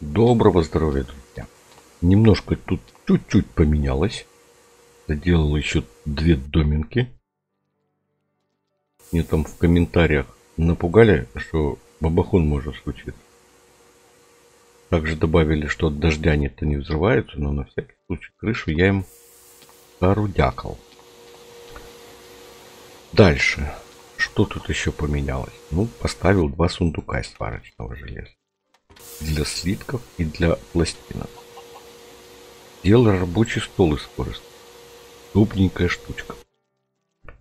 Доброго здоровья, друзья. Немножко тут чуть-чуть поменялось. Доделал еще две доминки. Мне там в комментариях напугали, что бабахон может случиться. Также добавили, что от дождя они-то не взрываются, но на всякий случай крышу я им орудякал. Дальше. Что тут еще поменялось? Ну, поставил два сундука из сварочного железа. Для слитков и для пластинок. Делал рабочий стол из скорости. Удобненькая штучка.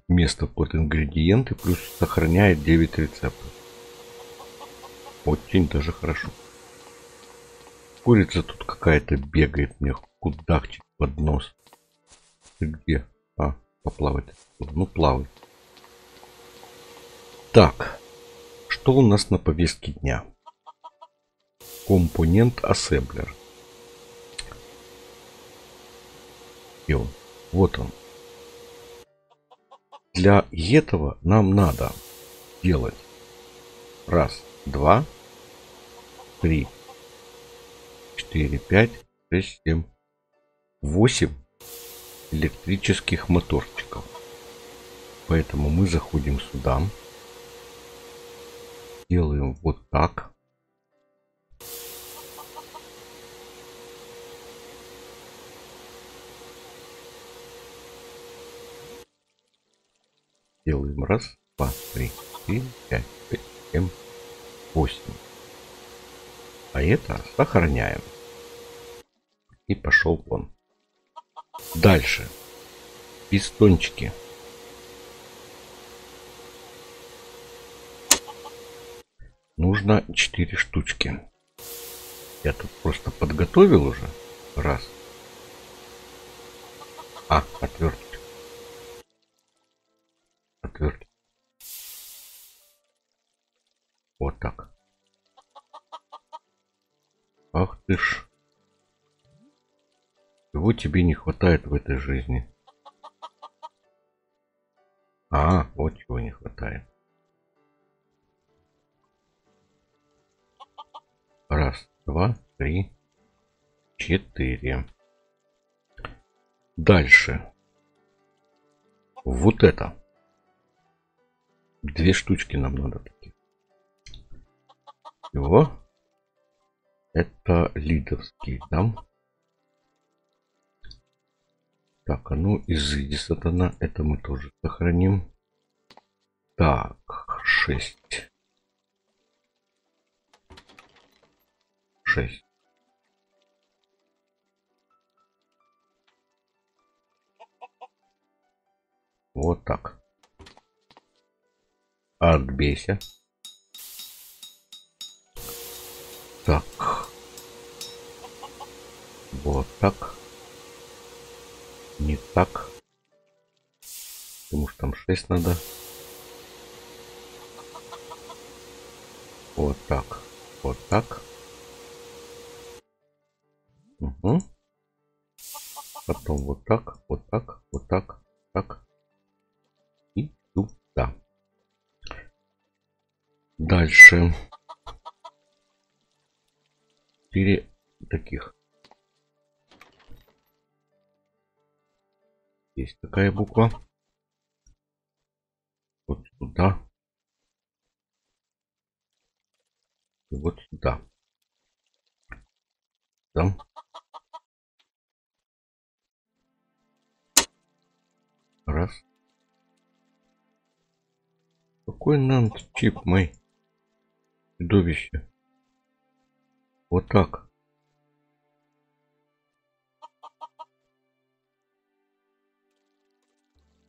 Место под ингредиенты плюс сохраняет 9 рецептов. Очень даже хорошо. Курица тут какая-то бегает мне кудахчик под нос. Ты где? А, поплавать. Ну, плавай. Так, что у нас на повестке дня? Компонент ассемблер. И он. Вот он. Для этого нам надо делать раз, два, три, четыре, пять, шесть, семь, восемь электрических моторчиков. Поэтому мы заходим сюда делаем вот так. Делаем раз, два, три, четыре, пять, шесть, семь, восемь. А это сохраняем. И пошел вон. Дальше. Пистончики. Нужно 4 штучки. Я тут просто подготовил уже. Раз. А, отверточка. Отвертка. Вот так. Ах ты ж. Чего тебе не хватает в этой жизни? А, вот чего не хватает. Раз, два, три, четыре. Дальше. Вот это. Две штучки нам надо таких. Его. Это лидовский, да? Так, а ну изыди сатана. Это мы тоже сохраним. Так, шесть. 6. Вот так. Отбейся. Так. Вот так. Не так. Потому что там 6 надо. Вот так. Вот так. Угу. Потом вот так, вот так, вот так, так. Дальше. Четыре таких. Есть такая буква. Вот сюда. И вот сюда. Там. Раз. Какой нант-чип мой? Чудовище. Вот так.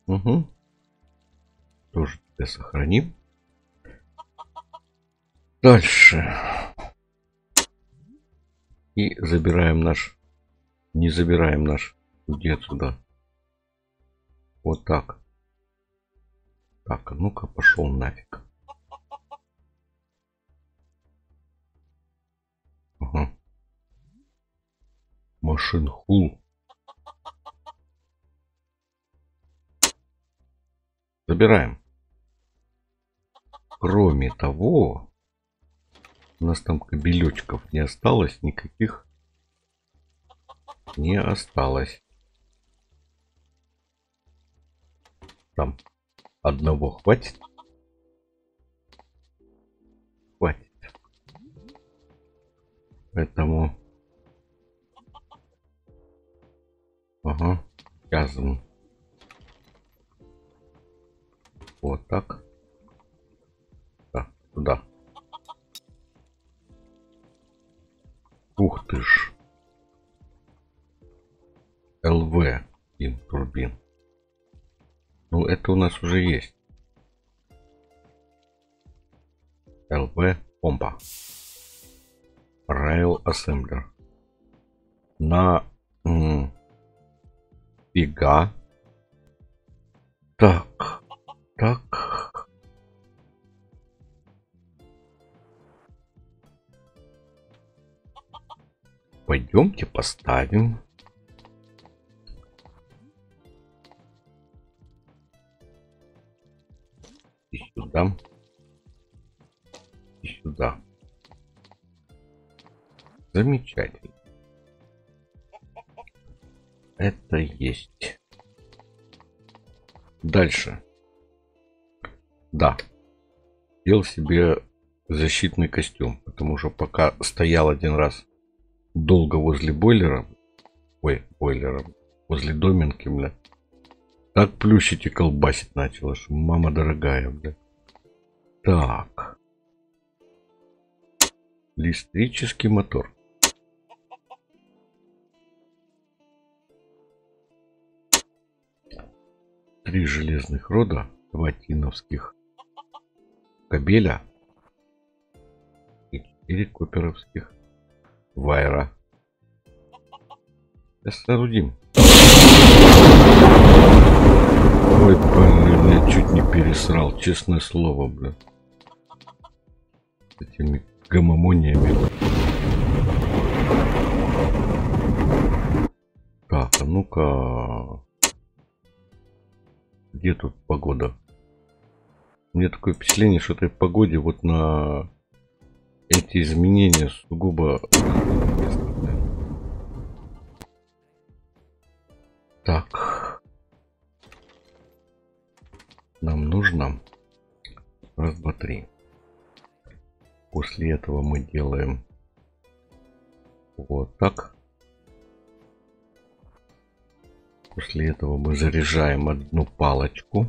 Угу. Тоже тебя сохраним. Дальше. И забираем наш... Не забираем наш где отсюда. Вот так. Так, а ну-ка пошел нафиг. Машин хул. Забираем. Кроме того, У нас там кабелечков не осталось никаких. Не осталось. Там одного хватит. Хватит. Поэтому... Ага, связан. Вот так. Поставим. И сюда. И сюда. Замечательно. Это есть. Дальше. Да. Делал себе защитный костюм, потому что пока стоял один раз долго возле бойлера, ой, бойлера, возле доминки, бля, так плющить и колбасить начало, что мама дорогая, бля. Так. Электрический мотор. Три железных рода, два тиновских кабеля и четыре куперовских вайра. Сейчас соорудим. Ой, блин, я чуть не пересрал, честное слово, блин. С этими гомомониями. Так, а ну-ка. Где тут погода? Меня такое впечатление, что этой погоде вот на эти изменения сугубо так. Нам нужно раз два три. После этого мы делаем вот так. После этого мы заряжаем одну палочку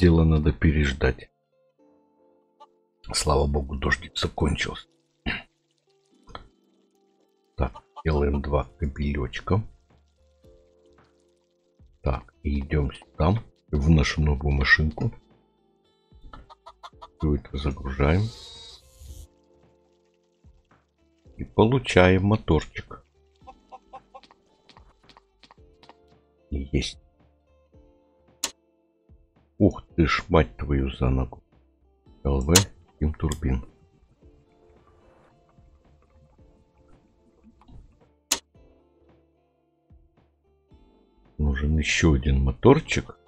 дело надо переждать. Слава богу, дождик закончился. Так, делаем два кабелечка. Так, и идем сюда, в нашу новую машинку. Все это загружаем. И получаем моторчик. Есть. Ух ты ж, мать твою за ногу. ЛВ им турбин. Нужен еще один моторчик.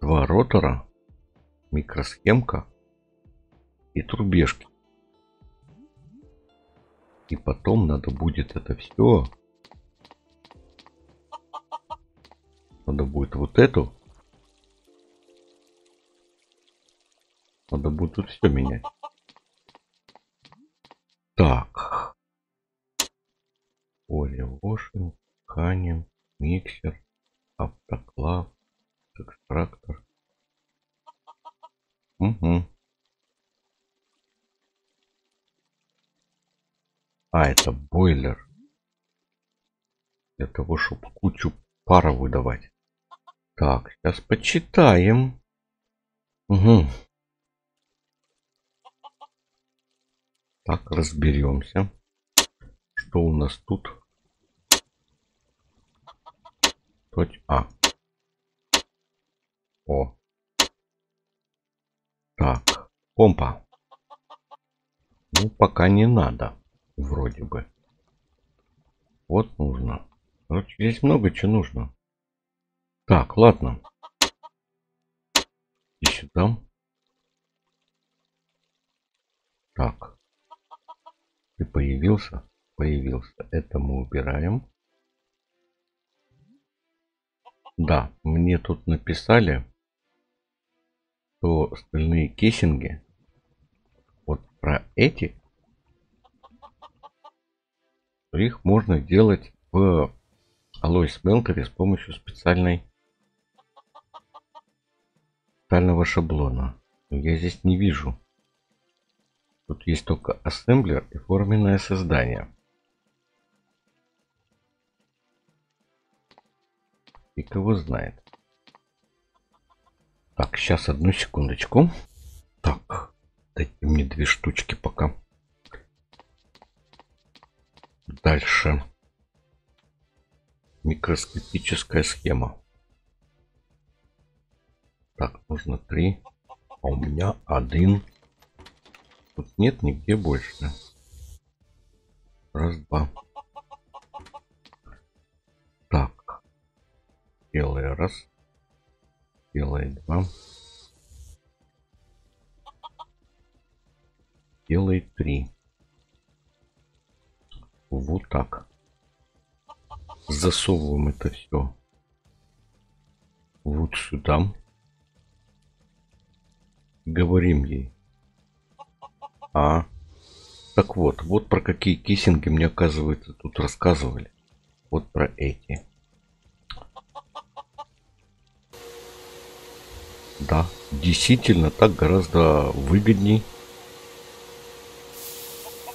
Два ротора. Микросхемка. И трубежки. И потом надо будет это все. Надо будет вот эту Надо будет тут все менять. Так. Поле вошинг, тканин, миксер, автоклав, экстрактор. Угу. А, это бойлер. Для того, чтобы кучу пара выдавать. Так, сейчас почитаем. Угу. Так, разберемся. Что у нас тут? Хоть А. О. Так, помпа. Ну, пока не надо. Вроде бы. Вот нужно. Короче, здесь много чего нужно. Так, ладно. И сюда. Так. Ты появился? Появился. Это мы убираем. Да, мне тут написали, что остальные кессинги вот про эти их можно делать в Alloy Smelter с помощью специальной специального шаблона. Я здесь не вижу. Тут есть только ассемблер и форменное создание. И кого знает. Так, сейчас одну секундочку. Так, дайте мне две штучки пока. Дальше. Микроскопическая схема. Так, нужно три. А у меня один. Тут нет нигде больше. Раз, два. Так. Делай раз. Делай два. Делай три. Вот так. Засовываем это все вот сюда. Говорим ей. А. Так вот, вот про какие киссинги мне, оказывается, тут рассказывали. Вот про эти. Да, действительно, так гораздо выгодней.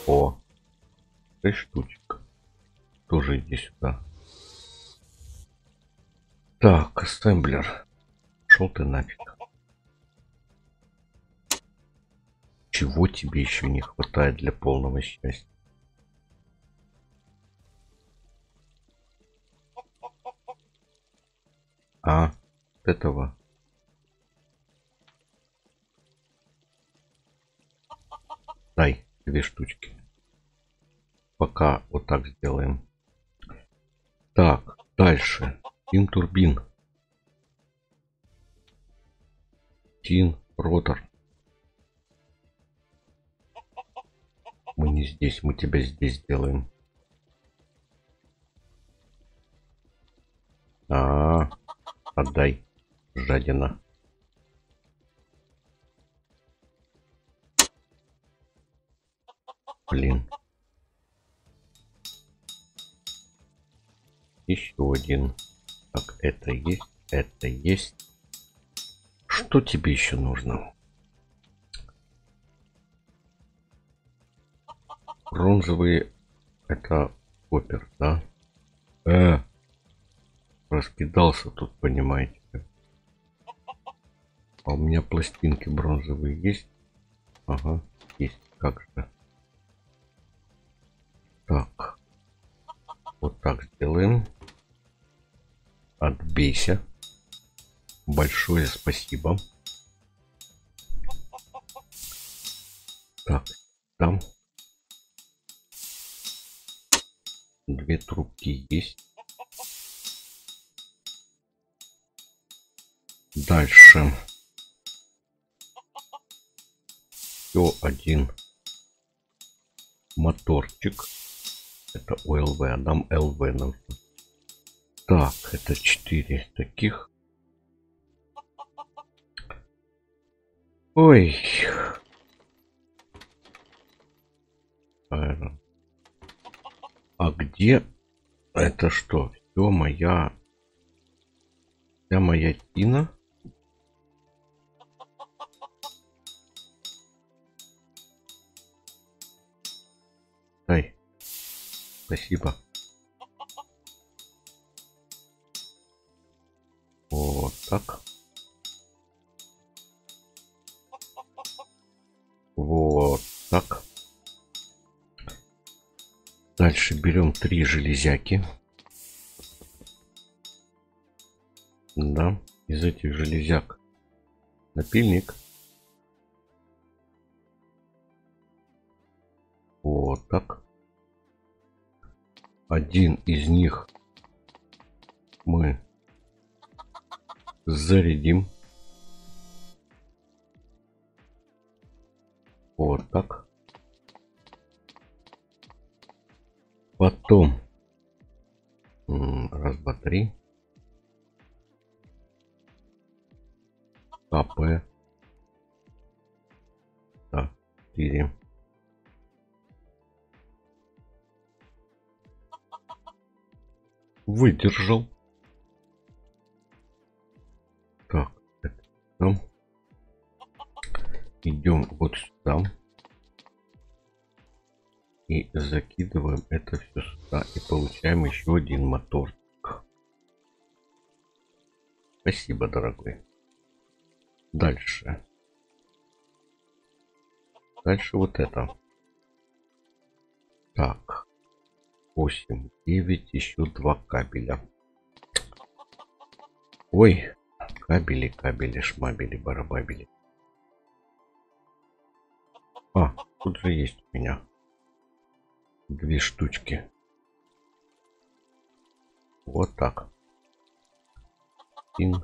О, шесть штучек. Тоже иди сюда. Так, ассемблер. Шел ты нафиг. Чего тебе еще не хватает для полного счастья? А, этого. Дай две штучки. Пока вот так сделаем. Так, дальше. Тин турбин. Тин ротор. Мы не здесь, мы тебя здесь делаем. А, -а, -а отдай, жадина. Блин. Еще один. Так, это есть, это есть. Что тебе еще нужно? Бронзовые это опер, да? Э, раскидался тут, понимаете. А у меня пластинки бронзовые есть? Ага, есть. Как же? Так. Вот так сделаем. Отбейся. Большое спасибо. Так, там две трубки есть. Дальше. Еще один моторчик. Это ОЛВ, а нам ЛВ нужно. Так, это 4 таких. Ой. А где это что? Все моя... Вся моя тина? Ай. Спасибо. Вот так. Вот так. Дальше берем три железяки. Да, из этих железяк. Напильник. Вот так. Один из них мы зарядим. Вот так. Потом раз, два, три. КП. Так, четыре. Выдержал. Так. Идем вот сюда. И закидываем это все сюда. И получаем еще один мотор. Спасибо, дорогой. Дальше. Дальше вот это. Так. 8, 9, еще два кабеля. Ой, кабели, кабели, шмабели, барабабели. А, тут же есть у меня две штучки. Вот так. Один.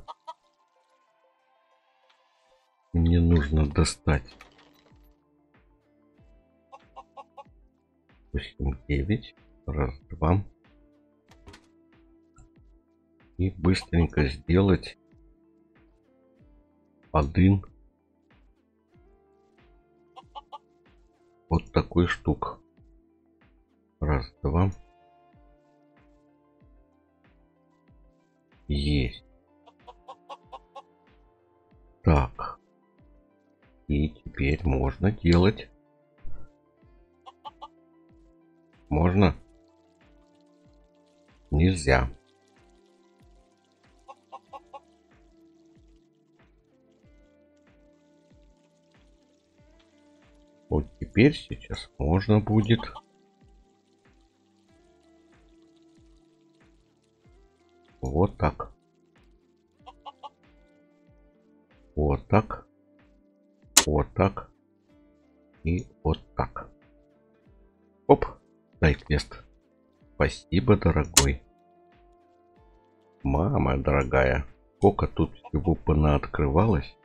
Мне нужно достать 8, 9. Раз, два. И быстренько сделать один вот такой штук. Раз, два. Есть. Так. И теперь можно делать. Можно? Нельзя. Вот теперь сейчас можно будет Вот так. Вот так. Вот так. И вот так. Оп. Дай квест. Спасибо, дорогой. Мама дорогая. Сколько тут всего открывалось?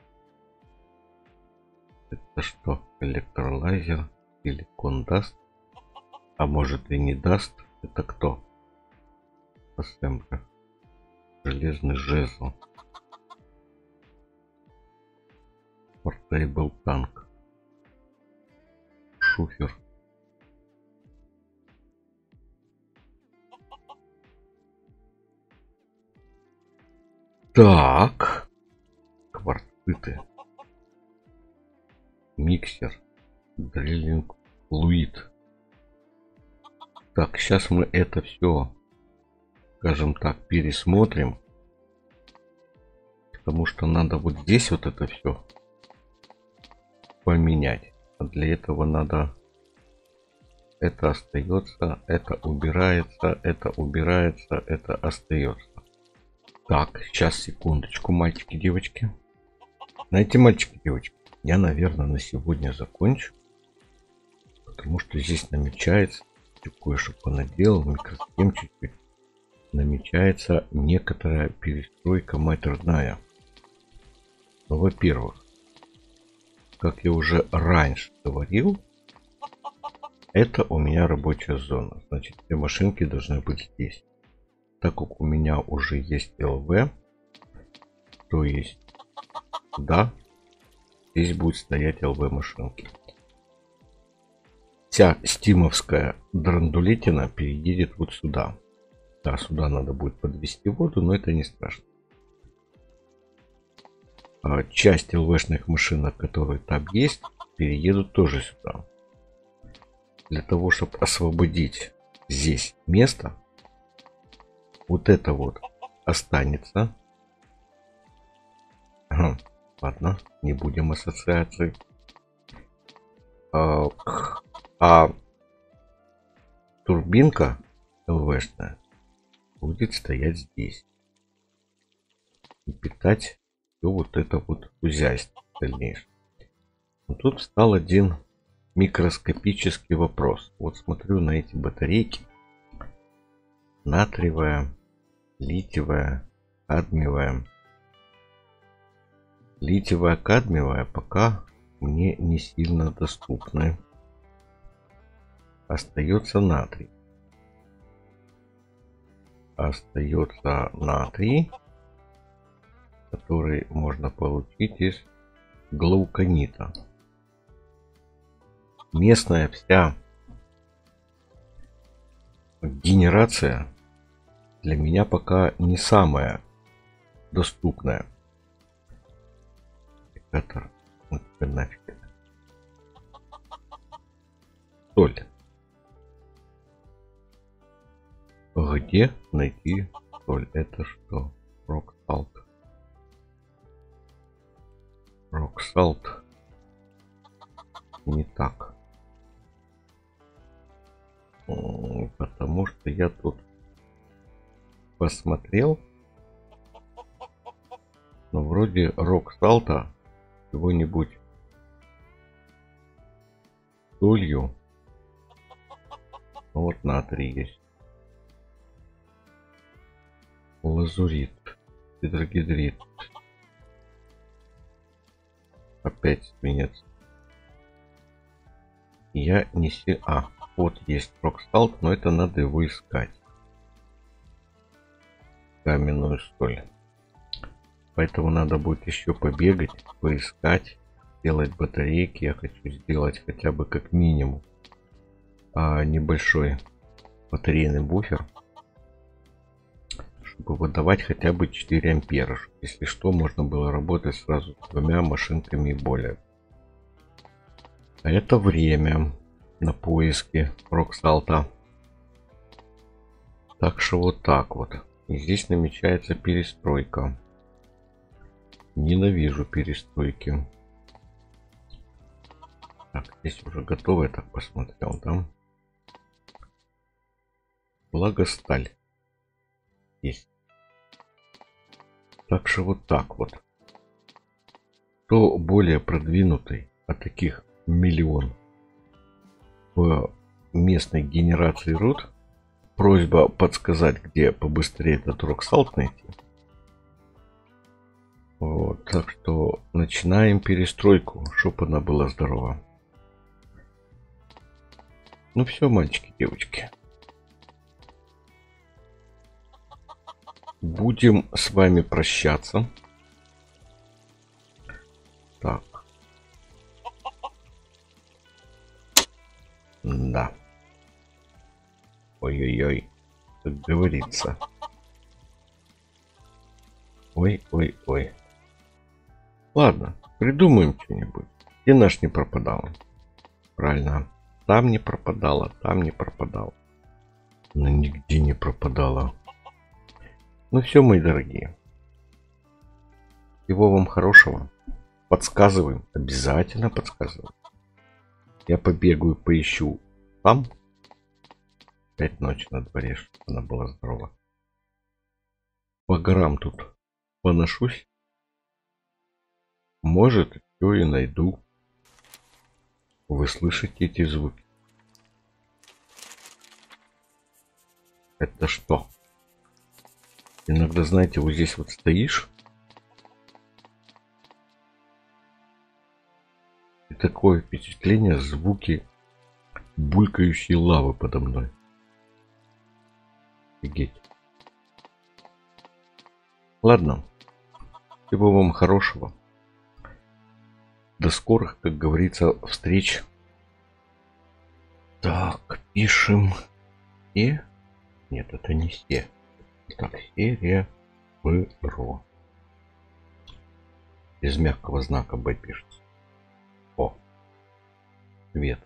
Это что? Электролазер или кондаст? А может и не даст? Это кто? Ассемблер железный жезл. Портейбл танк. Шуфер. Так. Квартиты. Миксер. Дрелинг. Луид. Так, сейчас мы это все скажем так, пересмотрим. Потому что надо вот здесь вот это все поменять. А для этого надо... Это остается, это убирается, это убирается, это остается. Так, сейчас, секундочку, мальчики, девочки. Знаете, мальчики, девочки, я, наверное, на сегодня закончу. Потому что здесь намечается кое-что понаделал, микросхем чуть-чуть намечается некоторая перестройка мать родная. Ну, во-первых, как я уже раньше говорил, это у меня рабочая зона. Значит, все машинки должны быть здесь. Так как у меня уже есть ЛВ, то есть, да, здесь будет стоять ЛВ машинки. Вся стимовская драндулетина переедет вот сюда. Да, сюда надо будет подвести воду, но это не страшно. А часть ЛВшных машинок, которые там есть, переедут тоже сюда. Для того, чтобы освободить здесь место, вот это вот останется. Ладно, не будем ассоциации. А, а турбинка ЛВшная будет стоять здесь. и питать все вот это вот хозяйство дальнейшее. Но тут встал один микроскопический вопрос. Вот смотрю на эти батарейки. Натриевая, литиевая, кадмиевая. Литиевая, кадмиевая пока мне не сильно доступны. Остается натрий. Остается натрий, который можно получить из глауконита. Местная вся генерация для меня пока не самая доступная. Индикатор. Вот нафиг. Соль. Где найти соль? Это что? Рок салт. Рок салт. Не так. Потому что я тут посмотрел. Но вроде рок салта чего-нибудь солью. Ну вот натрий есть. Лазурит, гидрогидрит. Опять свинец. Я не си... А, вот есть rock salt, но это надо его искать. Каменную соль. Поэтому надо будет еще побегать, поискать, сделать батарейки. Я хочу сделать хотя бы как минимум а, небольшой батарейный буфер чтобы выдавать хотя бы 4 ампера. Если что, можно было работать сразу с двумя машинками и более. А это время на поиске Роксалта. Так что вот так вот. И здесь намечается перестройка. Ненавижу перестройки. Так, здесь уже готово, так посмотрел, да? Благо сталь есть. Так что вот так вот. Кто более продвинутый, а таких миллион в местной генерации рут, просьба подсказать, где побыстрее этот роксалт найти. Вот, так что начинаем перестройку, чтобы она была здорова. Ну все, мальчики, девочки. Будем с вами прощаться. Так. Да. Ой-ой-ой. Как говорится. Ой-ой-ой. Ладно, придумаем что-нибудь. И наш не пропадал. Правильно. Там не пропадала, там не пропадала. Но нигде не пропадала. Ну все, мои дорогие. Всего вам хорошего. Подсказываем. Обязательно подсказываем. Я побегаю, поищу там. Пять ночи на дворе, чтобы она была здорова. По горам тут поношусь. Может, все и найду. Вы слышите эти звуки? Это что? Иногда, знаете, вот здесь вот стоишь. И такое впечатление, звуки булькающей лавы подо мной. Офигеть. Ладно. Всего вам хорошего. До скорых, как говорится, встреч. Так, пишем. И... Нет, это не все. Так, серебро. Без мягкого знака Б пишется. О. Цвет.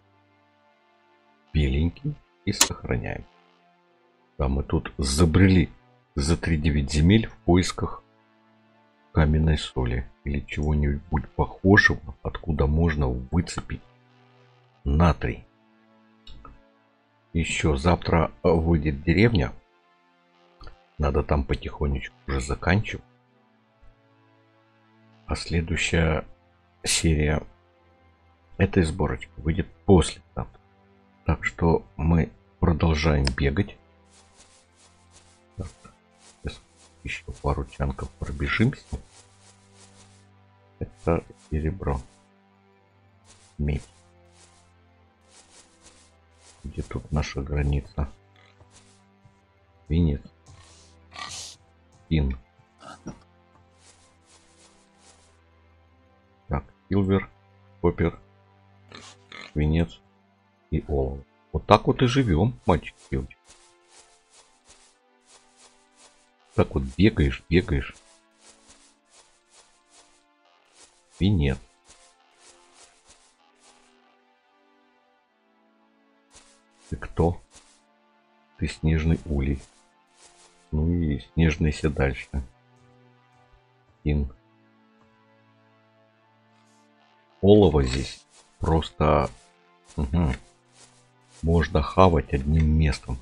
Беленький. И сохраняем. Да, мы тут забрели за 3-9 земель в поисках каменной соли или чего-нибудь похожего, откуда можно выцепить натрий. Еще завтра выйдет деревня надо там потихонечку уже заканчивать. А следующая серия этой сборочки выйдет после завтра. Так что мы продолжаем бегать. Так, еще пару чанков пробежимся. Это серебро. Медь. Где тут наша граница? Венец. Ин. Так, Силвер, Копер, Венец и Олов. Вот так вот и живем, мальчик девочки. Так вот бегаешь, бегаешь. Венец. Ты кто? Ты снежный улей. Ну и снежныйся дальше. Ин. Олово здесь просто угу. можно хавать одним местом.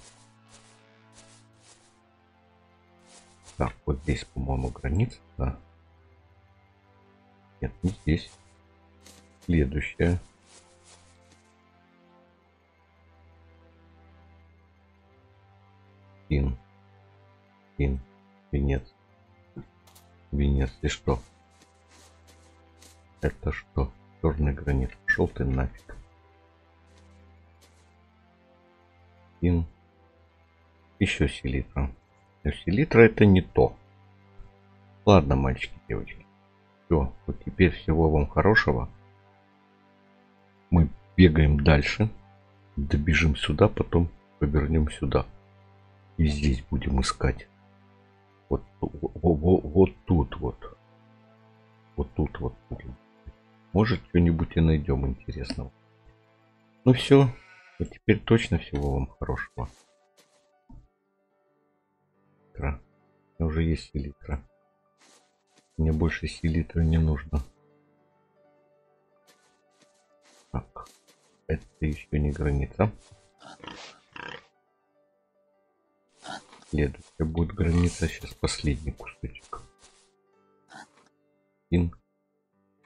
Так, вот здесь, по-моему, граница, да. Нет, не здесь. Следующая. Ин. Ин. Венец. Венец. И что? Это что? Черный гранит. Шел ты нафиг. Ин. Еще селитра. Но селитра это не то. Ладно, мальчики, девочки. Все, вот теперь всего вам хорошего. Мы бегаем дальше. Добежим сюда, потом повернем сюда. И здесь будем искать. Вот, вот, вот тут вот. Вот тут вот. Может, что-нибудь и найдем интересного. Ну все. Вот теперь точно всего вам хорошего. Литра. Уже есть селитра. Мне больше селитры не нужно. Так. Это еще не граница. Следующая будет граница. Сейчас последний кусочек. Ин.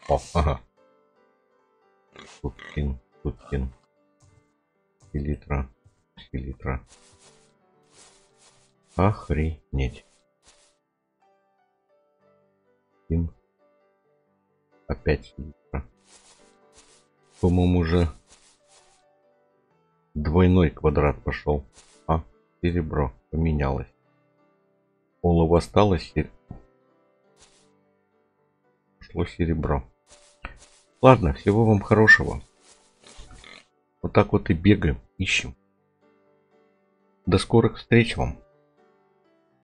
О, ага. Тут ин, тут ин. Селитра. Селитра. Охренеть. Ин. Опять селитра. По-моему, уже двойной квадрат пошел. Серебро поменялось. Олово осталось, шло серебро. Ладно, всего вам хорошего. Вот так вот и бегаем, ищем. До скорых встреч вам.